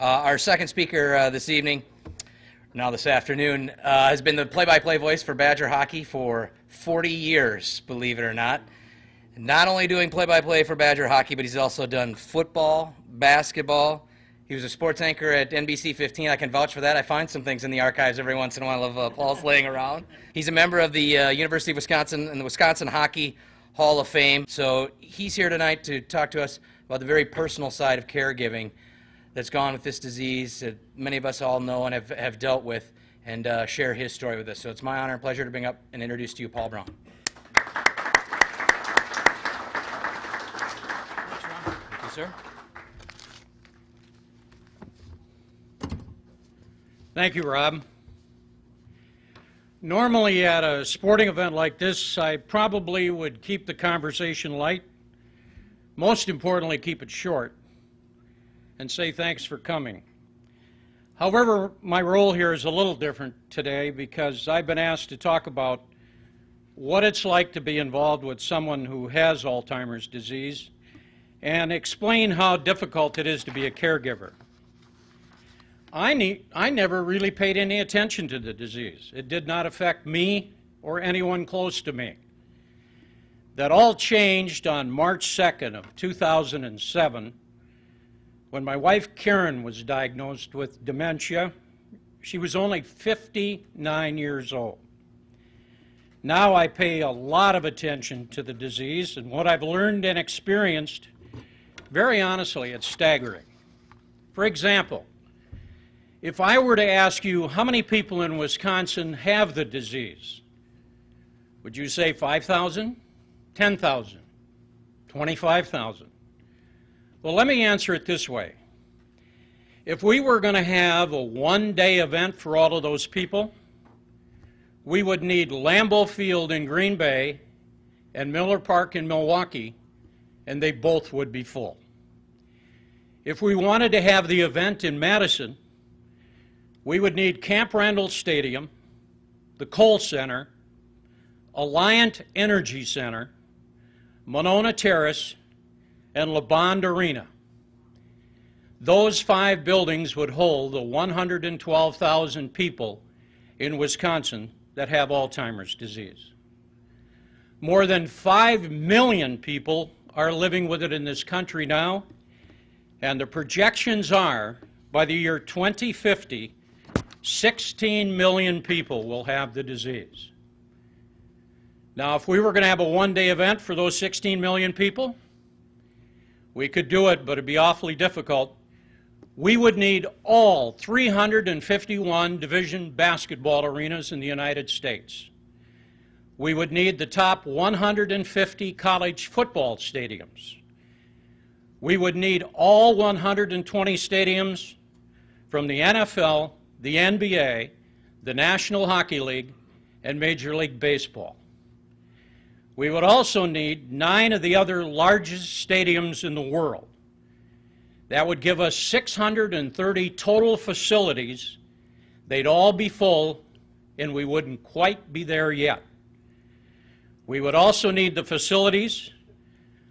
Uh, our second speaker uh, this evening, now this afternoon, uh, has been the play-by-play voice for Badger hockey for 40 years, believe it or not. Not only doing play-by-play for Badger hockey, but he's also done football, basketball. He was a sports anchor at NBC 15. I can vouch for that. I find some things in the archives every once in a while of uh, Paul's laying around. He's a member of the uh, University of Wisconsin and the Wisconsin Hockey Hall of Fame. So he's here tonight to talk to us about the very personal side of caregiving that's gone with this disease that many of us all know and have, have dealt with and uh, share his story with us. So it's my honor and pleasure to bring up and introduce to you Paul Braun. Thank you, sir. Thank you, Rob. Normally at a sporting event like this, I probably would keep the conversation light. Most importantly, keep it short and say thanks for coming. However, my role here is a little different today because I've been asked to talk about what it's like to be involved with someone who has Alzheimer's disease and explain how difficult it is to be a caregiver. I, need, I never really paid any attention to the disease. It did not affect me or anyone close to me. That all changed on March 2nd of 2007 when my wife Karen was diagnosed with dementia, she was only 59 years old. Now I pay a lot of attention to the disease, and what I've learned and experienced, very honestly, it's staggering. For example, if I were to ask you how many people in Wisconsin have the disease, would you say 5,000, 10,000, 25,000? Well, let me answer it this way. If we were going to have a one-day event for all of those people, we would need Lambeau Field in Green Bay and Miller Park in Milwaukee, and they both would be full. If we wanted to have the event in Madison, we would need Camp Randall Stadium, the Kohl Center, Alliant Energy Center, Monona Terrace, and LaBahn Arena. Those five buildings would hold the 112,000 people in Wisconsin that have Alzheimer's disease. More than 5 million people are living with it in this country now, and the projections are by the year 2050, 16 million people will have the disease. Now, if we were going to have a one-day event for those 16 million people, we could do it, but it'd be awfully difficult. We would need all 351 division basketball arenas in the United States. We would need the top 150 college football stadiums. We would need all 120 stadiums from the NFL, the NBA, the National Hockey League, and Major League Baseball. We would also need nine of the other largest stadiums in the world. That would give us 630 total facilities. They'd all be full, and we wouldn't quite be there yet. We would also need the facilities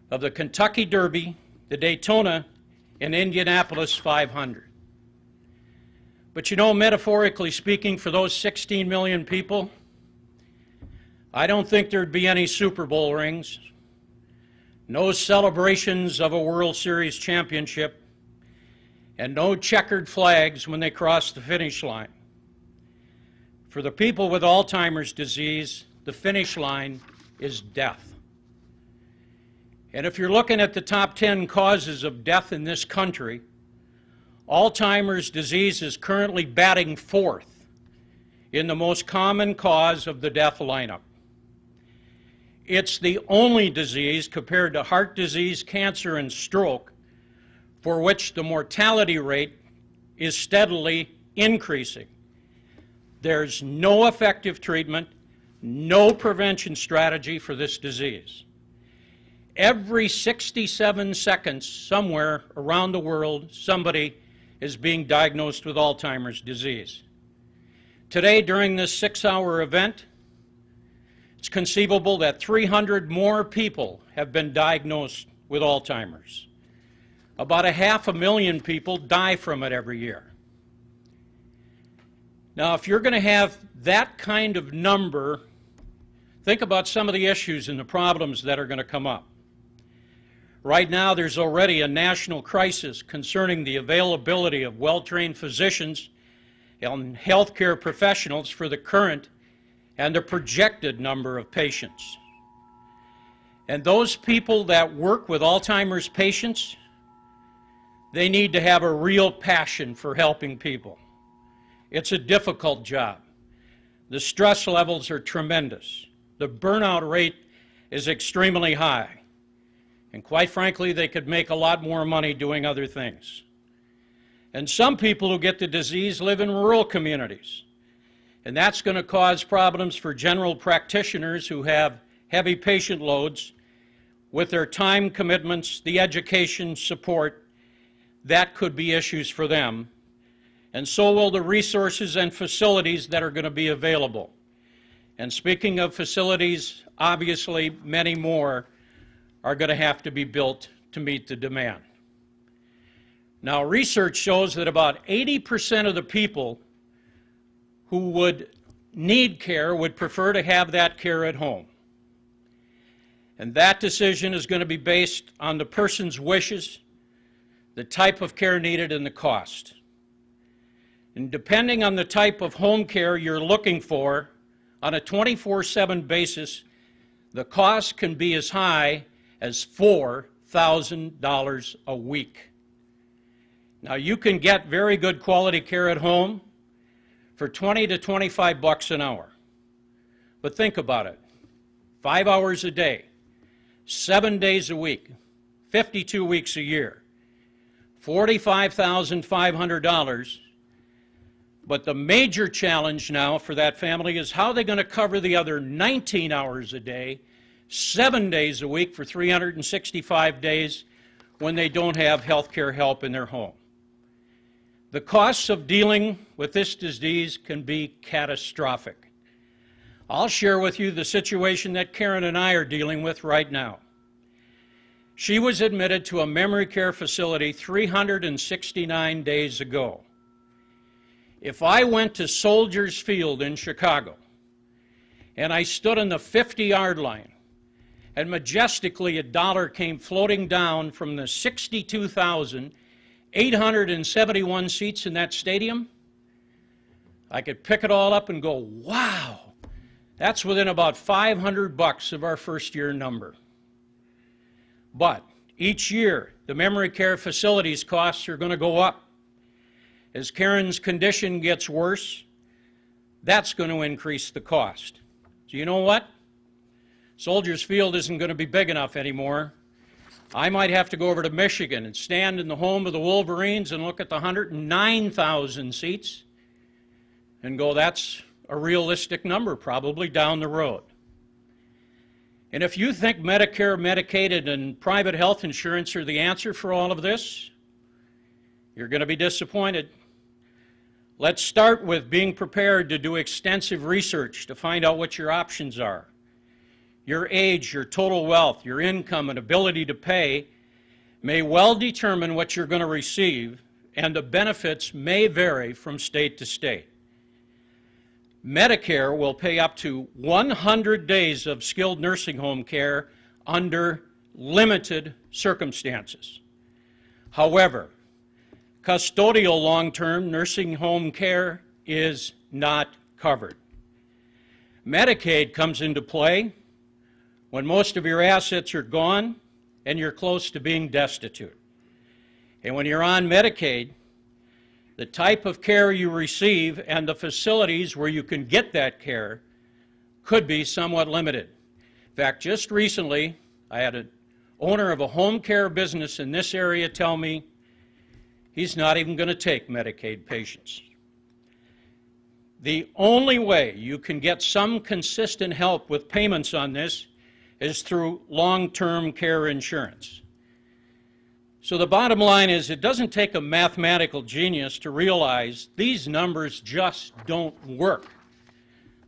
of the Kentucky Derby, the Daytona, and Indianapolis 500. But you know, metaphorically speaking, for those 16 million people, I don't think there'd be any Super Bowl rings, no celebrations of a World Series championship, and no checkered flags when they cross the finish line. For the people with Alzheimer's disease, the finish line is death. And if you're looking at the top 10 causes of death in this country, Alzheimer's disease is currently batting fourth in the most common cause of the death lineup. It's the only disease compared to heart disease, cancer, and stroke for which the mortality rate is steadily increasing. There's no effective treatment, no prevention strategy for this disease. Every 67 seconds, somewhere around the world, somebody is being diagnosed with Alzheimer's disease. Today, during this six hour event, it's conceivable that 300 more people have been diagnosed with Alzheimer's. About a half a million people die from it every year. Now, if you're going to have that kind of number, think about some of the issues and the problems that are going to come up. Right now, there's already a national crisis concerning the availability of well trained physicians and healthcare professionals for the current and the projected number of patients. And those people that work with Alzheimer's patients, they need to have a real passion for helping people. It's a difficult job. The stress levels are tremendous. The burnout rate is extremely high. And quite frankly, they could make a lot more money doing other things. And some people who get the disease live in rural communities. And that's going to cause problems for general practitioners who have heavy patient loads with their time commitments, the education support. That could be issues for them and so will the resources and facilities that are going to be available. And speaking of facilities, obviously many more are going to have to be built to meet the demand. Now, research shows that about 80% of the people who would need care would prefer to have that care at home. And that decision is going to be based on the person's wishes, the type of care needed, and the cost. And depending on the type of home care you're looking for, on a 24 7 basis, the cost can be as high as $4,000 a week. Now, you can get very good quality care at home for 20 to 25 bucks an hour. But think about it five hours a day, seven days a week, 52 weeks a year, $45,500 but the major challenge now for that family is how they're going to cover the other 19 hours a day, seven days a week for 365 days when they don't have health care help in their home. The costs of dealing with this disease can be catastrophic. I'll share with you the situation that Karen and I are dealing with right now. She was admitted to a memory care facility 369 days ago. If I went to Soldiers Field in Chicago and I stood on the 50 yard line and majestically a dollar came floating down from the 62,871 seats in that stadium, I could pick it all up and go, wow, that's within about 500 bucks of our first year number. But each year, the memory care facilities costs are going to go up. As Karen's condition gets worse, that's going to increase the cost. So you know what? Soldiers Field isn't going to be big enough anymore. I might have to go over to Michigan and stand in the home of the Wolverines and look at the 109,000 seats and go, that's a realistic number probably down the road. And if you think Medicare, Medicaid, and private health insurance are the answer for all of this, you're going to be disappointed. Let's start with being prepared to do extensive research to find out what your options are. Your age, your total wealth, your income, and ability to pay may well determine what you're going to receive, and the benefits may vary from state to state. Medicare will pay up to 100 days of skilled nursing home care under limited circumstances. However, Custodial long term nursing home care is not covered. Medicaid comes into play when most of your assets are gone and you're close to being destitute. And when you're on Medicaid, the type of care you receive and the facilities where you can get that care could be somewhat limited. In fact, just recently, I had an owner of a home care business in this area tell me He's not even going to take Medicaid patients. The only way you can get some consistent help with payments on this is through long term care insurance. So the bottom line is it doesn't take a mathematical genius to realize these numbers just don't work.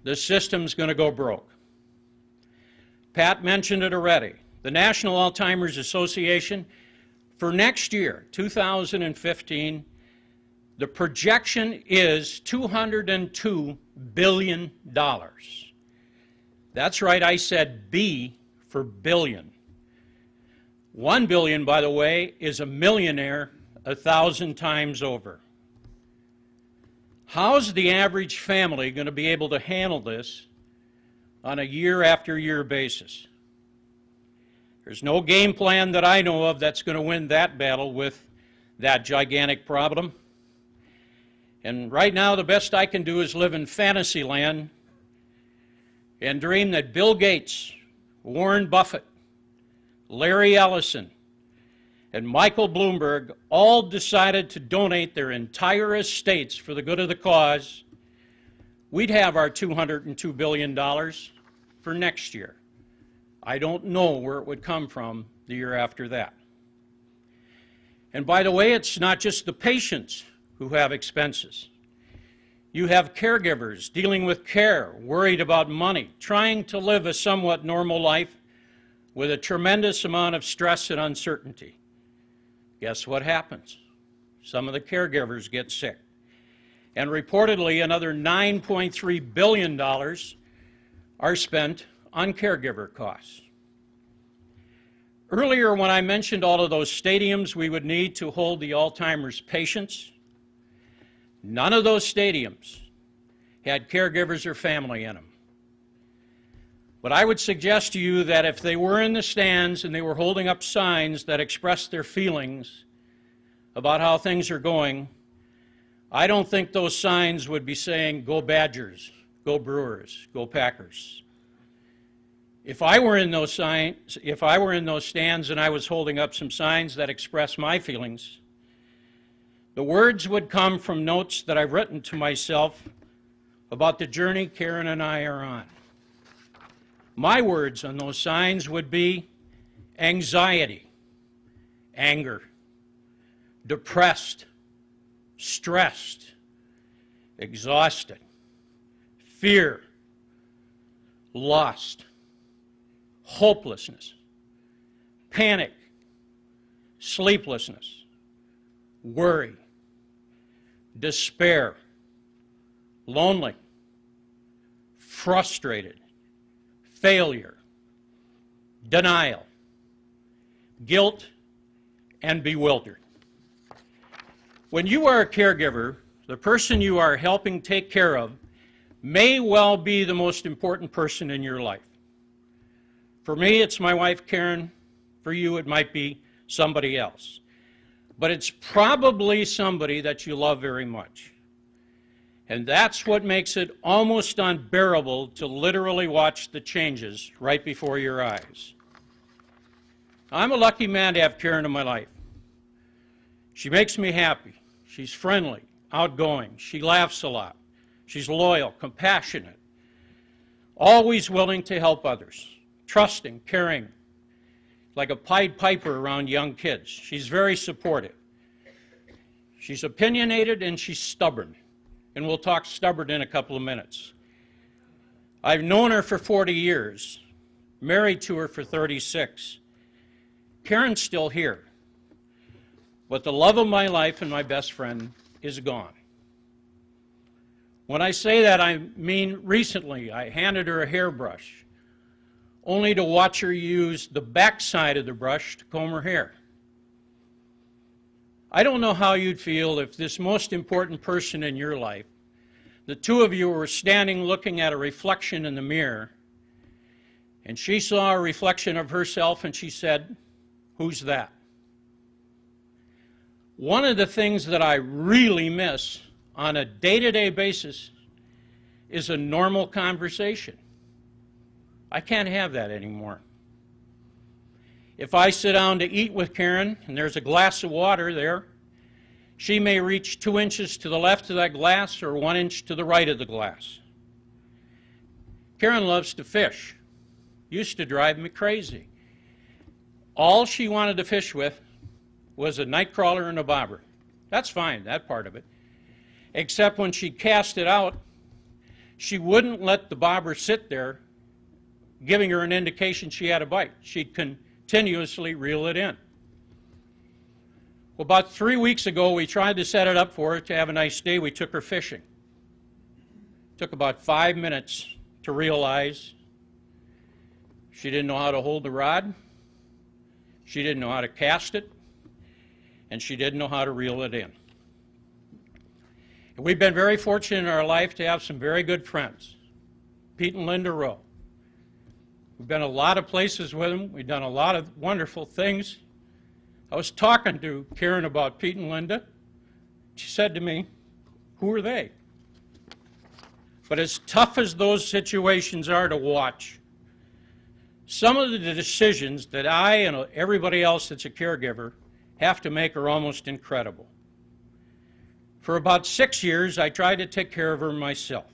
The system's going to go broke. Pat mentioned it already. The National Alzheimer's Association For next year, 2015, the projection is $202 billion. That's right, I said B for billion. One billion, by the way, is a millionaire a thousand times over. How's the average family going to be able to handle this on a year after year basis? There's no game plan that I know of that's going to win that battle with that gigantic problem. And right now, the best I can do is live in fantasy land and dream that Bill Gates, Warren Buffett, Larry Ellison, and Michael Bloomberg all decided to donate their entire estates for the good of the cause, we'd have our $202 billion for next year. I don't know where it would come from the year after that. And by the way, it's not just the patients who have expenses. You have caregivers dealing with care, worried about money, trying to live a somewhat normal life with a tremendous amount of stress and uncertainty. Guess what happens? Some of the caregivers get sick. And reportedly, another $9.3 billion are spent on caregiver costs. Earlier, when I mentioned all of those stadiums we would need to hold the Alzheimer's patients, none of those stadiums had caregivers or family in them. But I would suggest to you that if they were in the stands and they were holding up signs that expressed their feelings about how things are going, I don't think those signs would be saying, Go Badgers, go Brewers, go Packers. If I were in those signs, if I were in those stands and I was holding up some signs that express my feelings, the words would come from notes that I've written to myself about the journey Karen and I are on. My words on those signs would be anxiety, anger, depressed, stressed, exhausted, fear, lost, hopelessness, panic, sleeplessness, worry, despair, lonely, frustrated, failure, denial, guilt, and bewildered. When you are a caregiver, the person you are helping take care of may well be the most important person in your life. For me, it's my wife, Karen. For you, it might be somebody else. But it's probably somebody that you love very much. And that's what makes it almost unbearable to literally watch the changes right before your eyes. I'm a lucky man to have Karen in my life. She makes me happy. She's friendly, outgoing. She laughs a lot. She's loyal, compassionate, always willing to help others, trusting, caring, like a Pied Piper around young kids. She's very supportive. She's opinionated and she's stubborn and we'll talk stubborn in a couple of minutes. I've known her for 40 years, married to her for 36. Karen's still here, but the love of my life and my best friend is gone. When I say that, I mean recently I handed her a hairbrush, only to watch her use the backside of the brush to comb her hair. I don't know how you'd feel if this most important person in your life, the two of you were standing looking at a reflection in the mirror, and she saw a reflection of herself and she said, Who's that? One of the things that I really miss on a day to day basis is a normal conversation. I can't have that anymore. If I sit down to eat with Karen and there's a glass of water there, she may reach two inches to the left of that glass or one inch to the right of the glass. Karen loves to fish. Used to drive me crazy. All she wanted to fish with was a night crawler and a bobber. That's fine, that part of it. Except when she cast it out, she wouldn't let the bobber sit there, giving her an indication she had a bite. She'd continuously reel it in. Well, about three weeks ago, we tried to set it up for her to have a nice day. We took her fishing. It Took about five minutes to realize she didn't know how to hold the rod, she didn't know how to cast it, and she didn't know how to reel it in. And we've been very fortunate in our life to have some very good friends, Pete and Linda Rowe. We've been a lot of places with them. We've done a lot of wonderful things. I was talking to Karen about Pete and Linda. She said to me, Who are they? But as tough as those situations are to watch, some of the decisions that I and everybody else that's a caregiver have to make are almost incredible. For about six years, I tried to take care of her myself.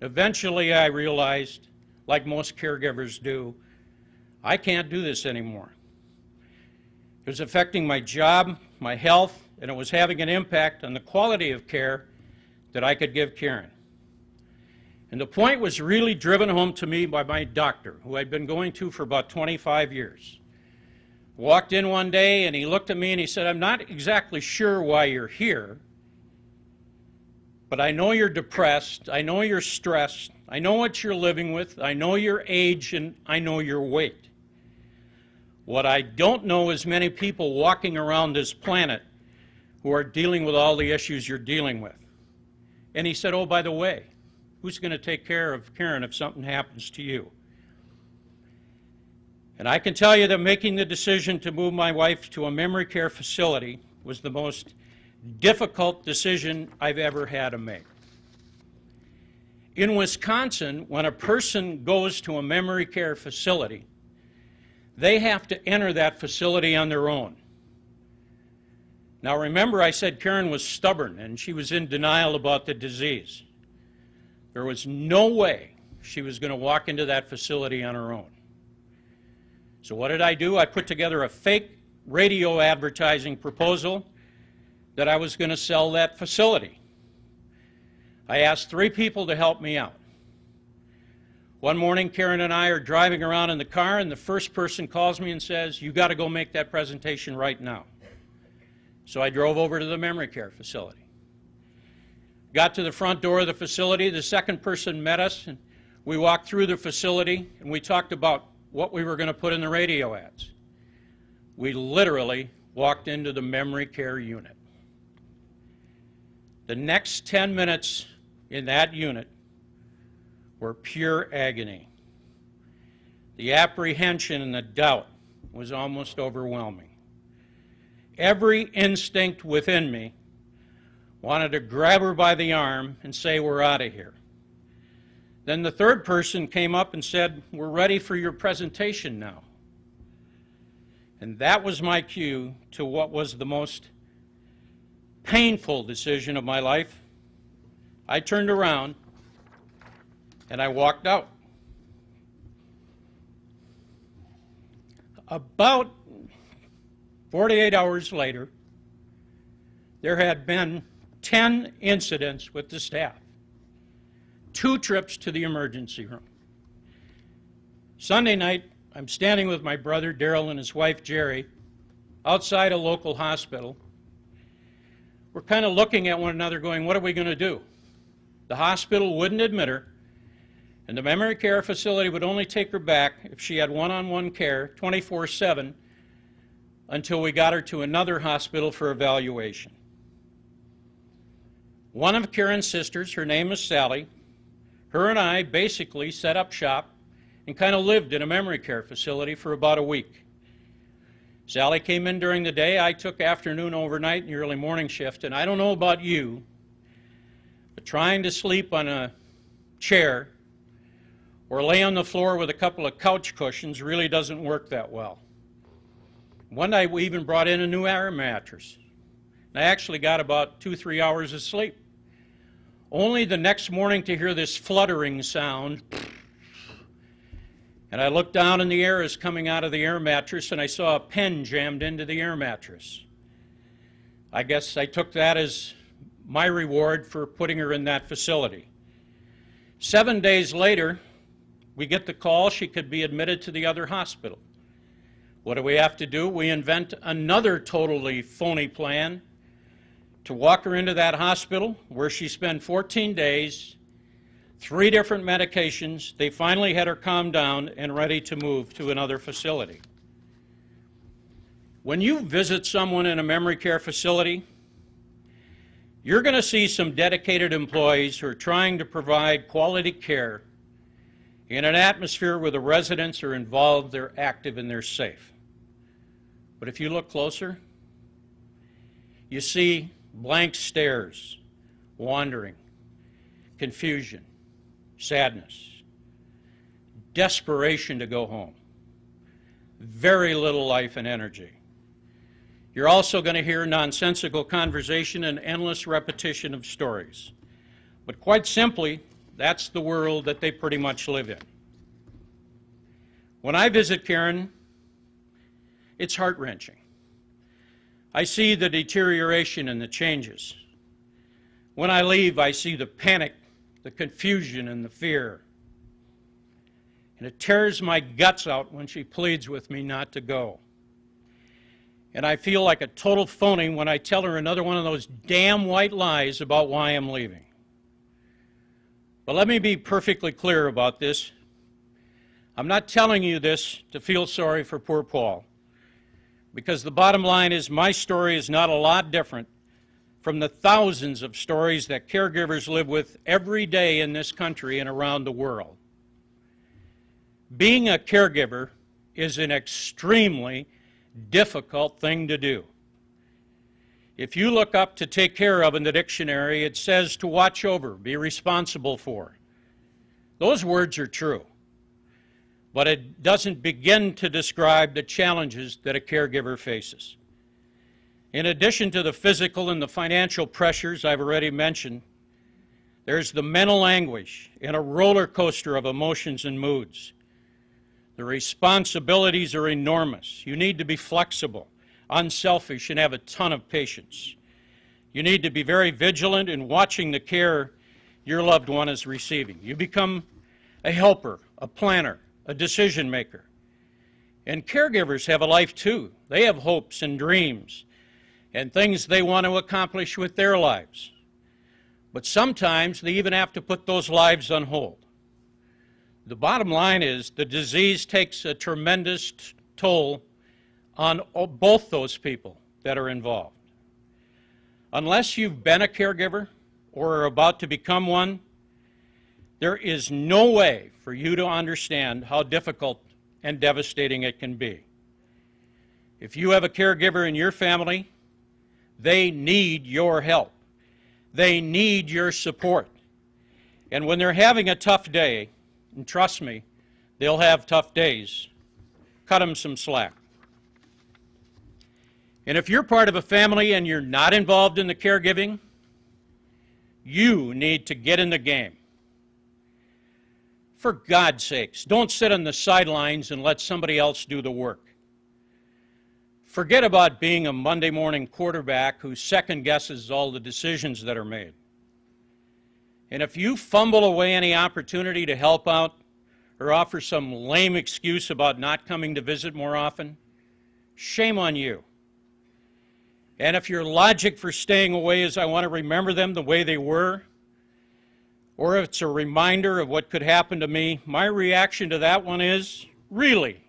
Eventually, I realized, like most caregivers do, I can't do this anymore. It was affecting my job, my health, and it was having an impact on the quality of care that I could give Karen. And the point was really driven home to me by my doctor, who I'd been going to for about 25 years. Walked in one day and he looked at me and he said, I'm not exactly sure why you're here, but I know you're depressed. I know you're stressed. I know what you're living with. I know your age and I know your weight. What I don't know is many people walking around this planet who are dealing with all the issues you're dealing with. And he said, Oh, by the way, who's going to take care of Karen if something happens to you? And I can tell you that making the decision to move my wife to a memory care facility was the most difficult decision I've ever had to make. In Wisconsin, when a person goes to a memory care facility, they have to enter that facility on their own. Now, remember, I said Karen was stubborn and she was in denial about the disease. There was no way she was going to walk into that facility on her own. So, what did I do? I put together a fake radio advertising proposal that I was going to sell that facility. I asked three people to help me out. One morning, Karen and I are driving around in the car, and the first person calls me and says, You got to go make that presentation right now. So I drove over to the memory care facility. Got to the front door of the facility. The second person met us, and we walked through the facility, and we talked about what we were going to put in the radio ads. We literally walked into the memory care unit. The next 10 minutes in that unit were pure agony. The apprehension and the doubt was almost overwhelming. Every instinct within me wanted to grab her by the arm and say, We're out of here. Then the third person came up and said, We're ready for your presentation now. And that was my cue to what was the most painful decision of my life. I turned around and I walked out. About 48 hours later, there had been 10 incidents with the staff, two trips to the emergency room. Sunday night, I'm standing with my brother Daryl and his wife Jerry outside a local hospital. We're kind of looking at one another, going, What are we going to do? The hospital wouldn't admit her, and the memory care facility would only take her back if she had one on one care 24 7 until we got her to another hospital for evaluation. One of Karen's sisters, her name is Sally, her and I basically set up shop and kind of lived in a memory care facility for about a week. Sally came in during the day. I took afternoon, overnight, and early morning shift. And I don't know about you, but trying to sleep on a chair or lay on the floor with a couple of couch cushions really doesn't work that well. One night we even brought in a new air mattress. And I actually got about two, three hours of sleep. Only the next morning to hear this fluttering sound. And I looked down and the air is coming out of the air mattress and I saw a pen jammed into the air mattress. I guess I took that as my reward for putting her in that facility. Seven days later, we get the call she could be admitted to the other hospital. What do we have to do? We invent another totally phony plan to walk her into that hospital where she spent 14 days, three different medications. They finally had her calmed down and ready to move to another facility. When you visit someone in a memory care facility, you're going to see some dedicated employees who are trying to provide quality care in an atmosphere where the residents are involved, they're active, and they're safe. But if you look closer, you see blank stares, wandering, confusion, sadness, desperation to go home, very little life and energy. You're also going to hear nonsensical conversation and endless repetition of stories. But quite simply, that's the world that they pretty much live in. When I visit Karen, it's heart wrenching. I see the deterioration and the changes. When I leave, I see the panic, the confusion, and the fear. And it tears my guts out when she pleads with me not to go. And I feel like a total phony when I tell her another one of those damn white lies about why I'm leaving. But let me be perfectly clear about this. I'm not telling you this to feel sorry for poor Paul because the bottom line is my story is not a lot different from the thousands of stories that caregivers live with every day in this country and around the world. Being a caregiver is an extremely difficult thing to do. If you look up to take care of in the dictionary, it says to watch over, be responsible for. Those words are true but it doesn't begin to describe the challenges that a caregiver faces. In addition to the physical and the financial pressures I've already mentioned, there's the mental anguish and a roller coaster of emotions and moods. The responsibilities are enormous. You need to be flexible, unselfish, and have a ton of patience. You need to be very vigilant in watching the care your loved one is receiving. You become a helper, a planner, a decision maker. And caregivers have a life too. They have hopes and dreams and things they want to accomplish with their lives. But sometimes they even have to put those lives on hold. The bottom line is the disease takes a tremendous toll on both those people that are involved. Unless you've been a caregiver or are about to become one, there is no way for you to understand how difficult and devastating it can be. If you have a caregiver in your family, they need your help. They need your support. And when they're having a tough day, and trust me, they'll have tough days, cut them some slack. And if you're part of a family and you're not involved in the caregiving, you need to get in the game. For God's sakes, don't sit on the sidelines and let somebody else do the work. Forget about being a Monday morning quarterback who second guesses all the decisions that are made. And if you fumble away any opportunity to help out or offer some lame excuse about not coming to visit more often, shame on you. And if your logic for staying away is I want to remember them the way they were, or if it's a reminder of what could happen to me, my reaction to that one is, really?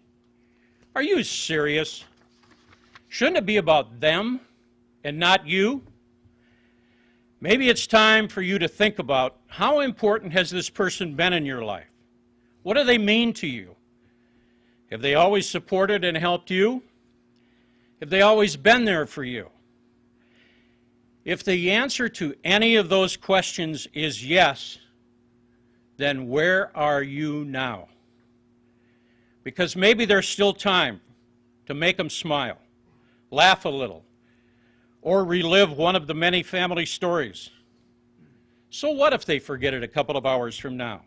Are you serious? Shouldn't it be about them and not you? Maybe it's time for you to think about how important has this person been in your life? What do they mean to you? Have they always supported and helped you? Have they always been there for you? If the answer to any of those questions is yes, then where are you now? Because maybe there's still time to make them smile, laugh a little, or relive one of the many family stories. So what if they forget it a couple of hours from now?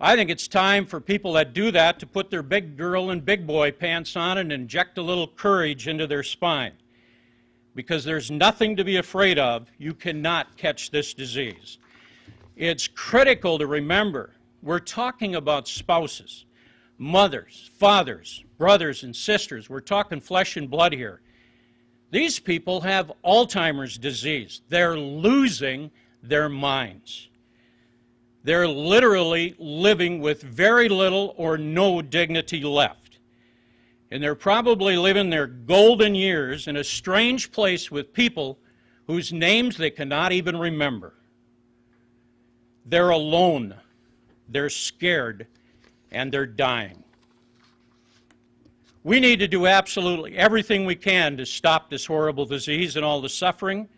I think it's time for people that do that to put their big girl and big boy pants on and inject a little courage into their spine. Because there's nothing to be afraid of. You cannot catch this disease. It's critical to remember we're talking about spouses. mothers, fathers, brothers, and sisters. We're talking flesh and blood here. These people have Alzheimer's disease. They're losing their minds. They're literally living with very little or no dignity left. And they're probably living their golden years in a strange place with people whose names they cannot even remember. They're alone, they're scared, and they're dying. We need to do absolutely everything we can to stop this horrible disease and all the suffering.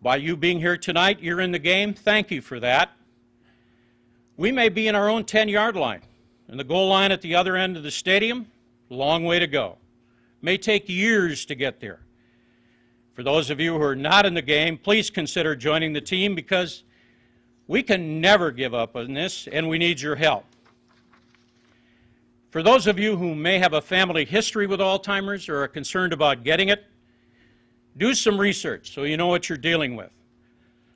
By you being here tonight, you're in the game. Thank you for that. We may be in our own 10 yard line, and the goal line at the other end of the stadium, long way to go. May take years to get there. For those of you who are not in the game, please consider joining the team because we can never give up on this, and we need your help. For those of you who may have a family history with Alzheimer's or are concerned about getting it, do some research so you know what you're dealing with.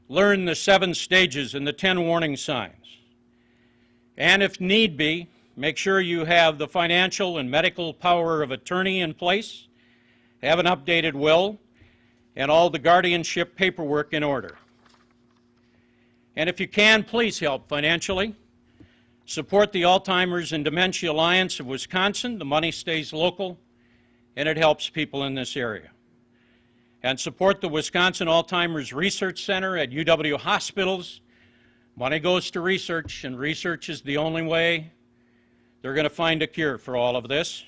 Learn the seven stages and the ten warning signs. And if need be, make sure you have the financial and medical power of attorney in place, have an updated will, and all the guardianship paperwork in order. And if you can, please help financially. Support the Alzheimer's and Dementia Alliance of Wisconsin. The money stays local and it helps people in this area. And support the Wisconsin Alzheimer's Research Center at UW hospitals. Money goes to research, and research is the only way they're going to find a cure for all of this.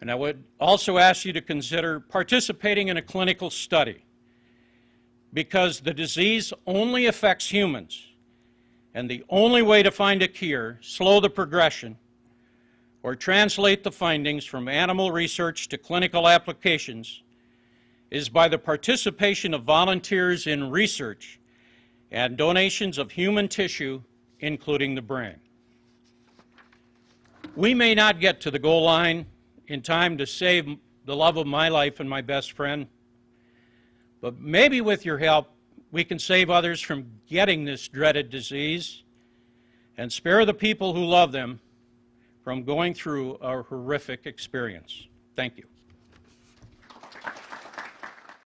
And I would also ask you to consider participating in a clinical study because the disease only affects humans. And the only way to find a cure, slow the progression, or translate the findings from animal research to clinical applications is by the participation of volunteers in research and donations of human tissue, including the brain. We may not get to the goal line in time to save the love of my life and my best friend, but maybe with your help, we can save others from getting this dreaded disease and spare the people who love them from going through a horrific experience. Thank you.